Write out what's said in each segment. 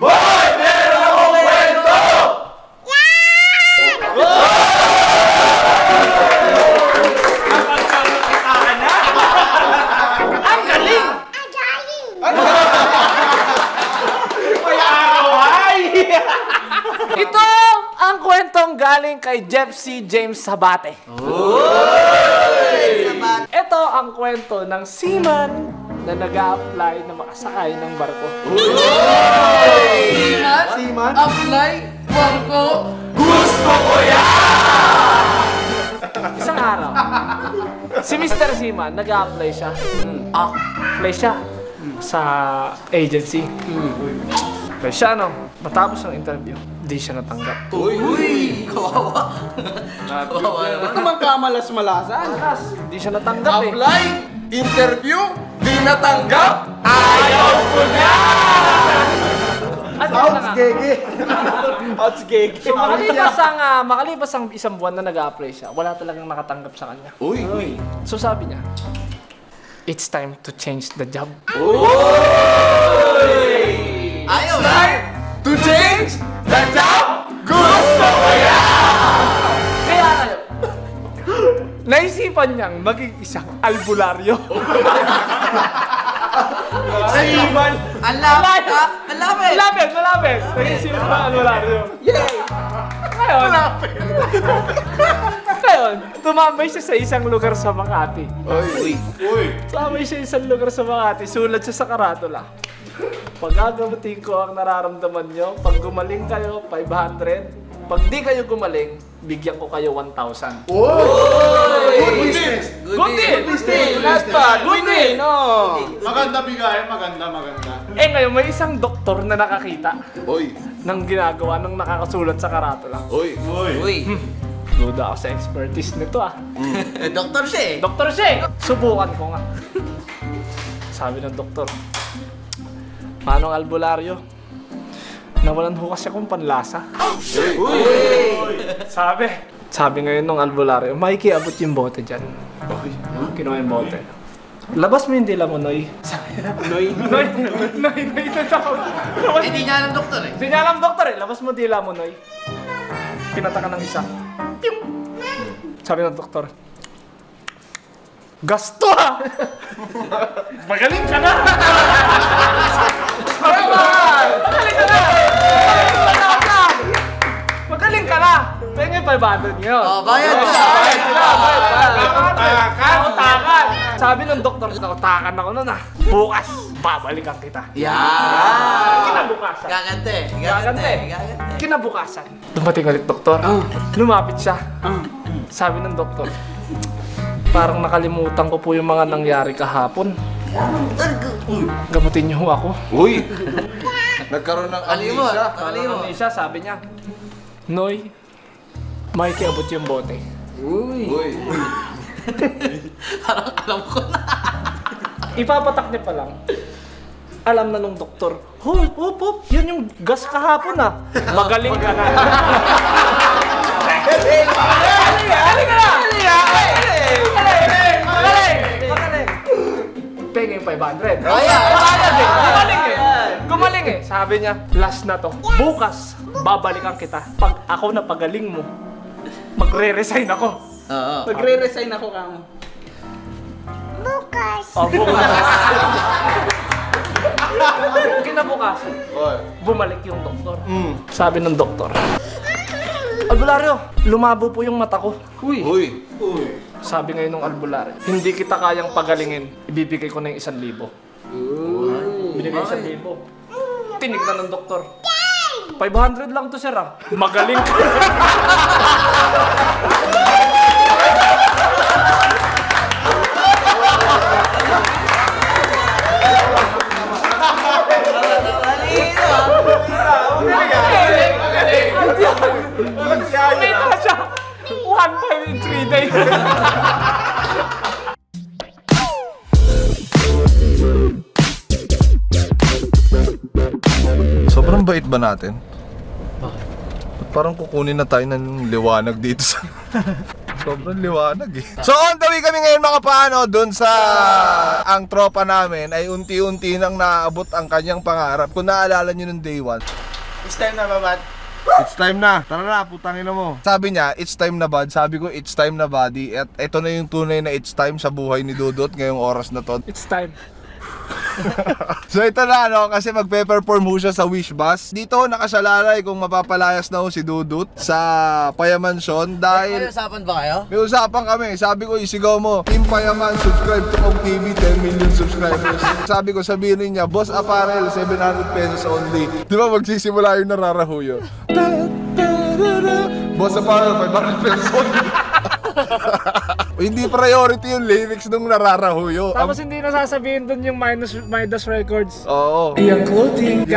Boy, meron akong kwento! Ang galing! Ito ang kwentong galing kay Jeff C. James Sabate. Ito ang kwento ng seaman na nag apply na makasakay ng barko. Siman? Siman? Apply? Barko? Gusto ko yan! Isang araw, si Mr. Seaman, nag apply siya. Ah, apply siya sa agency. Apply siya, no? Matapos ang interview, di siya natanggap. Uy! Kawawa. Kawawa naman. Ano naman kamalas-malasan? Alas, di siya natanggap eh. Apply? Interview? Di natanggap? Ayaw ko na! Nga. gege. Outs gege. So makalipas ang, ah, makalipas ang isang buwan na nag-apply siya, wala talagang nakatanggap sa kanya. Uy! Uy! So sabi niya, it's time to change the job. Ayaw na! To change naisipan niyang maging isang albularyo. Siman! Ang lapit ha? Ang lapit! malapit, malapit. Naisipan ng albularyo. Yay! Ngayon, ngayon, tumambay siya sa isang lugar sa Makati. Uy! Uy! Tumambay siya sa isang lugar sa Makati, sulat siya sa karatula. Pag gagamutin ko ang nararamdaman nyo, pag gumaling kayo, 500. Pag di kayo gumaling, bigyan ko kayo 1,000. Good business! Good deal! Good deal. Last part. Good deal! No. Maganda bigay, maganda, maganda. Eh ngayon, may isang doktor na nakakita Uy! ng ginagawa ng nakakasulat sa karatula. Uy! Uy! Uy! Duda ako sa expertise nito ah. Doktor siya eh! Doktor siya eh. Subukan ko nga. Sabi ng doktor, Paano ang albularyo? Nawalan ho kasi akong panlasa. Sabi. Sabi ngayon ng albularyo, makikiabot yung bote dyan. Kinuha yung bote. Labas mo yung dila mo, Noy. Noy? Noy, Noy, Noy, ito tawag. Labas- Hindi niya alam doktor eh! Hindi niya alam, doktor eh. Labas mo dila mo, Noy. Pinataka ng isa. Sabi ng doktor, Gasto ah! Magaling ka na! Magaling ka na! Magaling ka na! Na! Pengen 500 ngayon. Oh, bayad ka! Bayad ka! Bayad ka! Nautakan! Sabi ng doktor, nautakan ako nun ah. Bukas, babalikan kita. Yan! Kinabukasan. Gagante! Gagante. Gagante! Kinabukasan. Dumating ulit doktor. Lumapit siya. Sabi ng doktor, parang nakalimutan ko po yung mga nangyari kahapon. Gamutin niyo ho ako. Uy! Nagkaroon ng Kalimot. amnesia. Kalimot. Ano siya, sabi niya, Noy, may kiabot yung bote. Uy. Uy! Parang alam ko na. Ipapatak niya pa lang. Alam na nung doktor, Hop, hop, hop, yun yung gas kahapon ah. Magaling ka na. Sabi niya, last na to. Bukas, babalikan kita. Pag ako na pagaling mo, magre-resign ako. Oo. Magre-resign ako kamo. O, bukas. Kinabukasan, Uy! bumalik yung doktor. Sabi ng doktor, Albularyo, lumabo po yung mata ko. Uy. Uy! Sabi ngayon ng albularyo, hindi kita kayang pagalingin. Ibibigay ko na yung isang libo. Binigay isang libo. Tinignan ng doktor. 500 lang to sir ah. Magaling ka. Kumita siya. 1.5 in 3 days. Sobrang bait ba natin? Bakit? Parang kukunin na tayo ng liwanag dito sa... Sobrang liwanag eh. So on the way kami ngayon mga paano dun sa ang tropa namin ay unti-unti nang naabot ang kanyang pangarap. Kung naalala nyo nung day one, It's time na ba, Bat? It's time na. Tara na, putangin na mo. Sabi niya, it's time na bud. Sabi ko, it's time na buddy. At ito na yung tunay na it's time sa buhay ni Dudot ngayong oras na to. It's time. So ito na ano, kasi magpe-perform ho siya sa Wish Bus. Dito ho nakasalalay kung mapapalayas na ho si Dudut sa Payamansion May dahil usapan ba kayo? may usapan kami. Sabi ko, isigaw mo, Team Payaman, subscribe to Kong TV, 10 million subscribers. Sabi ko, sabihin niya, Boss Apparel, 700 pesos only. Di ba magsisimula yung nararahuyo? Boss Apparel, 500 pesos only. Hindi priority yung lyrics nung nararahuyo. Tapos hindi na sasabihin dun yung minus Midas Records. Oo. Yung clothing.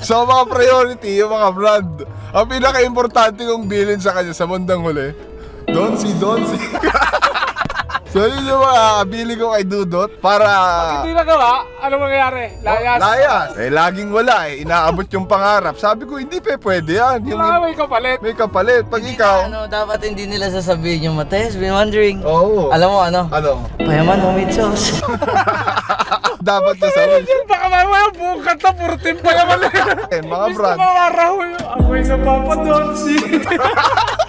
So mga priority, yung mga brand. Ang pinaka-importante kong bilin sa kanya sa mundang huli, Donsi, Donsi. so yun yung mga bili ko kay Dudot para... hindi nagawa, ano mangyayari? Layas. Layas. Eh, laging wala eh. Inaabot yung pangarap. Sabi ko, hindi pe, pwede yan. Yung, Wala may kapalit. may kapalit. Pag ikaw... Ano, dapat hindi nila sasabihin yung Mates, been wondering. Oo. Alam mo ano? Ano? Payaman, homemade sauce. Dapat na sa wish. Baka mamaya buong kanta, puro team pa naman. Eh, mga Gusto brand. mawaraw yun. Ako'y napapadonsi.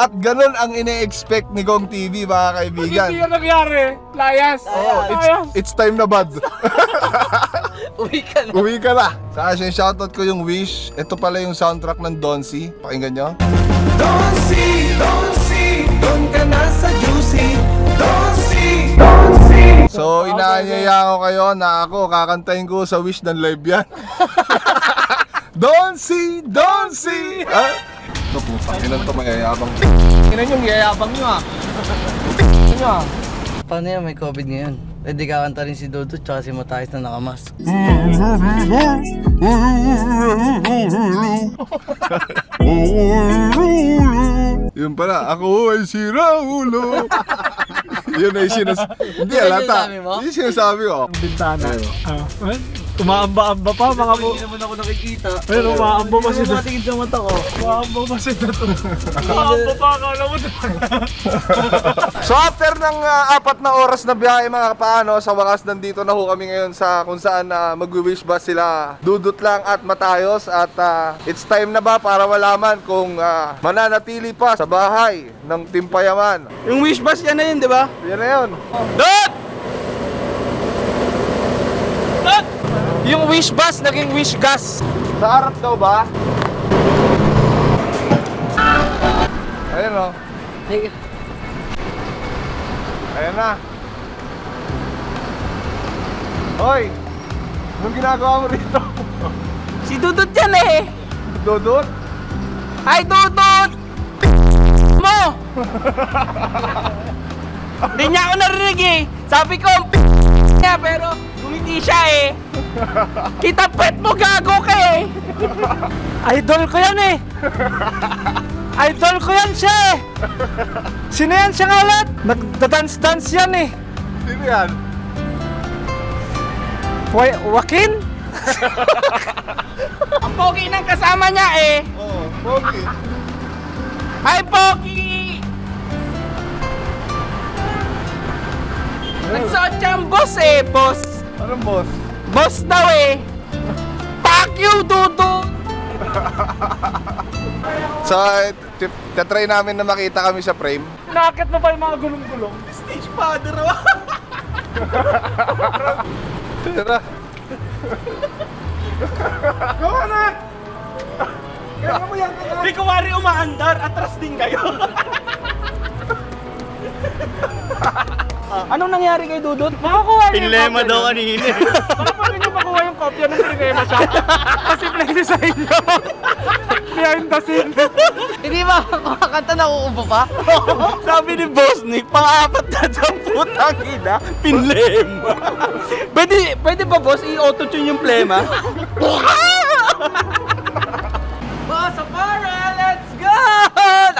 At ganun ang ine-expect ni Gong TV, mga kaibigan. Hindi yan nangyari. Layas. Oh, Layas. it's, it's time na bad. Uwi ka na. Uwi ka na. Sa akin, shoutout ko yung Wish. Ito pala yung soundtrack ng Donsi. Pakinggan nyo. Don't see, don't see, doon ka na sa juicy. Don't see, don't see. So, inaanyaya ko kayo na ako, kakantayin ko sa Wish ng live yan. Donsi, Donsi! Ah? Ito po, pakinan to mayayabang. Tingnan yung yayabang nyo ah. Paano yan, may COVID ngayon? Pwede kakanta rin si Dodo tsaka si Matayos na nakamas. Yun pala, ako ay si Raulo. Yun ay sinas... Hindi, alata. sinasabi mo? Yun sinasabi ko. Bintana. Ah. Umaamba-amba pa mga po. Hindi naman ako nakikita. Pero umaamba pa si Hindi naman tingin sa mata ko. Umaamba pa si Dato. Umaamba pa, akala mo So after ng ah, apat na oras na biyahe mga paano, sa wakas nandito na ho kami ngayon sa kung saan na magwi-wish ba sila Dudut lang at Matayos at ah, it's time na ba para malaman kung ah, mananatili pa sa bahay ng Timpayaman. Yung wish bus yan na yun, di ba? Yan na yun. Dot! Yung wish bus, naging wish gas. Sa harap daw ba? Ayun o. Ayan na. Hoy! Anong ginagawa mo rito? Si Dudut yan eh! Dudut? Ay, Dudut! mo! Hindi niya ako narinig eh. Sabi ko, niya, pero umiti siya eh. Kita pet mo, gago ka eh. Idol ko yan eh. Idol ko yan siya eh. Sino yan siya nga ulit? Nagda-dance-dance yan eh. Sino yan? Wa- Joaquin? Ang pogi ng kasama niya eh. Oo, Pogi. Hi, Pogi! Nagsuot siya ang boss eh, boss. Anong boss? Boss daw eh. Fuck you, Dudu! So, tatry namin na makita kami sa frame. Nakakit mo pa yung mga gulong-gulong. Stage father oh. Tara. Di kumari umaandar, atras din kayo. Anong nangyari kay Dudut? Makakuha niyo Pinlema daw kanina. niyo. Baka pwede niyo makuha yung kopya ng pinlema siya. Kasi pwede sa inyo. Behind the scene. Hindi ba kumakanta na uubo pa? Sabi ni Boss Nick, pang-apat na dyan putang ina, pinlema. pwede, pwede ba boss, i-auto-tune yung plema?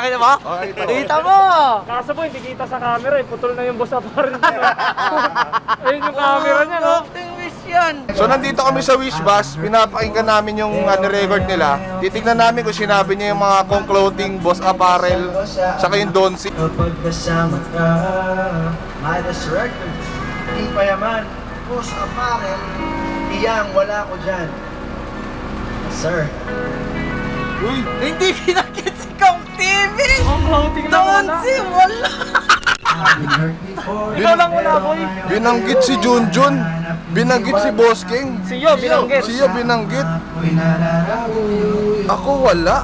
Nakita mo? Okay, ito. Kita mo! Kaso po, hindi kita sa camera eh. Putol na yung boss niya. Ayun yung camera niya, no? Something wish yan. So nandito kami sa Wish Bus, pinapakinggan namin yung ano, record nila. Titignan namin kung sinabi niya yung mga kong clothing, boss apparel, saka yung Donsi. Kapag kasama ka, Midas Records, hindi pa yaman, Boss Apparel, iyang wala ko dyan. Sir, Uy, Hindi pinakit si Kong TV! Ang clothing lang wala. si wala! Been hurt before. Ikaw lang wala, boy. binanggit si Junjun, binanggit si Boss King. Si Yo, binanggit. Siya binanggit. Ako'y nararawi, Ako wala.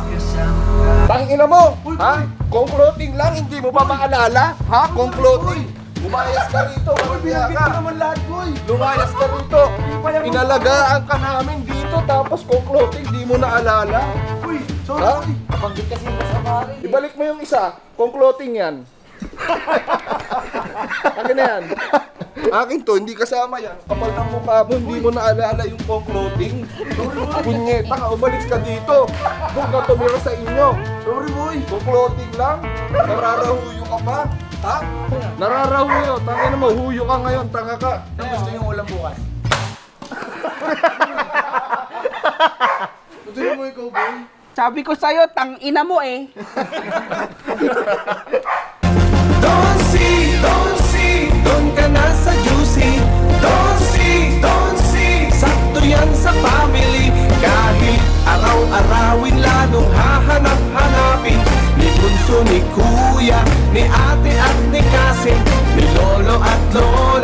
Tangina mo, ha? Kung clothing lang, hindi mo pa maalala? Ha? Kung clothing. Lumayas ka rito. Uy, binanggit ko naman lahat, boy. Lumayas ka rito. Inalagaan ka namin dito, tapos kung clothing, di mo naalala. Uy, sorry, ha? Nabanggit kasi mo sa pare. Ibalik mo yung isa. Kung clothing yan. Akin na yan. Akin to, hindi kasama yan. Kapal ng mukha mo, hindi mo naalala yung kung clothing. Punyeta ka, umalis ka dito. Huwag ka tumira sa inyo. Sorry boy. Kung clothing lang, nararahuyo ka pa. Ha? Nararahuyo. Tangin na mo, huyo ka ngayon, tanga ka. Gusto yung ulam bukas. Gusto mo ikaw, boy? Sabi ko sa'yo, tang ina mo eh. don't see, don't see, doon ka na sa juicy. Don't see, don't see, sakto yan sa family. Kahit araw-arawin lalong hahanap-hanapin. Ni bunso, ni kuya, ni ate at ni kasin, ni lolo at lola.